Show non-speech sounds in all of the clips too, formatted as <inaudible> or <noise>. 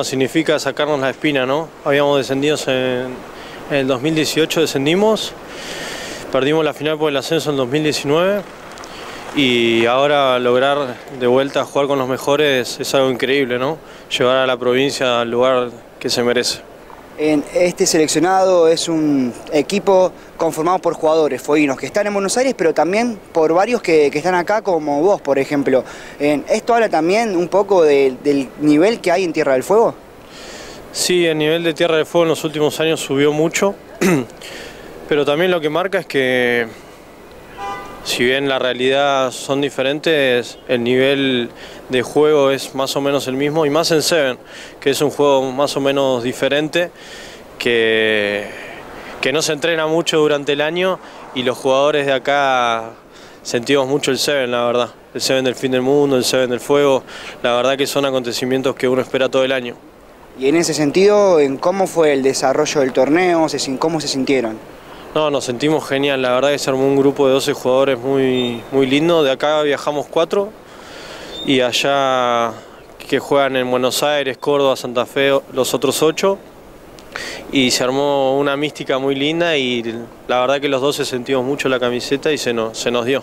Significa sacarnos la espina, ¿no? Habíamos descendido en, en el 2018, descendimos, perdimos la final por el ascenso en 2019 y ahora lograr de vuelta jugar con los mejores es algo increíble, ¿no? Llevar a la provincia al lugar que se merece. Este seleccionado es un equipo conformado por jugadores fueguinos que están en Buenos Aires, pero también por varios que, están acá, como vos, por ejemplo. ¿Esto habla también un poco de, del nivel que hay en Tierra del Fuego? Sí, el nivel de Tierra del Fuego en los últimos años subió mucho, <clears throat> pero también lo que marca es que si bien la realidad son diferentes, el nivel de juego es más o menos el mismo y más en Seven, que es un juego más o menos diferente, que, que no se entrena mucho durante el año y los jugadores de acá sentimos mucho el Seven, la verdad. El Seven del fin del mundo, el Seven del fuego, la verdad que son acontecimientos que uno espera todo el año. Y en ese sentido, ¿en cómo fue el desarrollo del torneo? ¿Cómo se sintieron? No, nos sentimos genial, la verdad que se armó un grupo de 12 jugadores muy, muy lindo. De acá viajamos cuatro y allá que juegan en Buenos Aires, Córdoba, Santa Fe, los otros ocho. Y se armó una mística muy linda y la verdad que los 12 sentimos mucho la camiseta y se nos, se nos dio.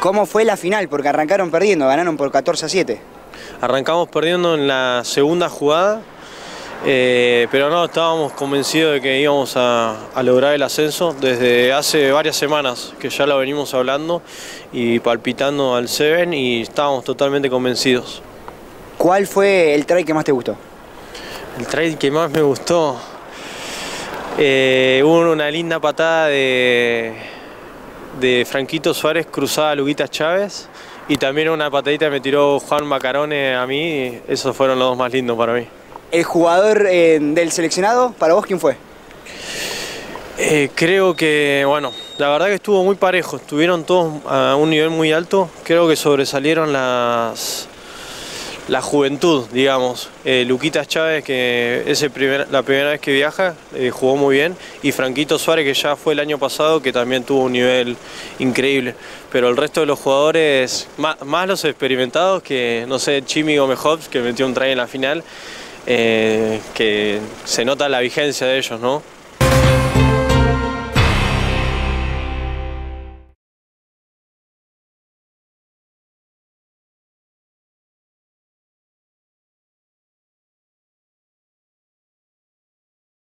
¿Cómo fue la final? Porque arrancaron perdiendo, ganaron por 14 a 7. Arrancamos perdiendo en la segunda jugada eh, pero no, estábamos convencidos de que íbamos a, a, lograr el ascenso desde hace varias semanas que ya lo venimos hablando y palpitando al Seven y estábamos totalmente convencidos. ¿Cuál fue el trade que más te gustó? El trade que más me gustó. Eh, hubo una linda patada de, de Franquito Suárez cruzada a Luguita Chávez y también una patadita me tiró Juan Macarone a mí. Esos fueron los dos más lindos para mí. ¿El jugador eh, del seleccionado, para vos quién fue? Eh, creo que, bueno, la verdad que estuvo muy parejo, estuvieron todos a un nivel muy alto, creo que sobresalieron las la juventud, digamos. Eh, Luquitas Chávez, que es primer, la primera vez que viaja, eh, jugó muy bien, y Franquito Suárez, que ya fue el año pasado, que también tuvo un nivel increíble. Pero el resto de los jugadores, más, más los experimentados, que no sé, Chimi Gómez Hobbs, que metió un try en la final, eh, que se nota la vigencia de ellos, ¿no?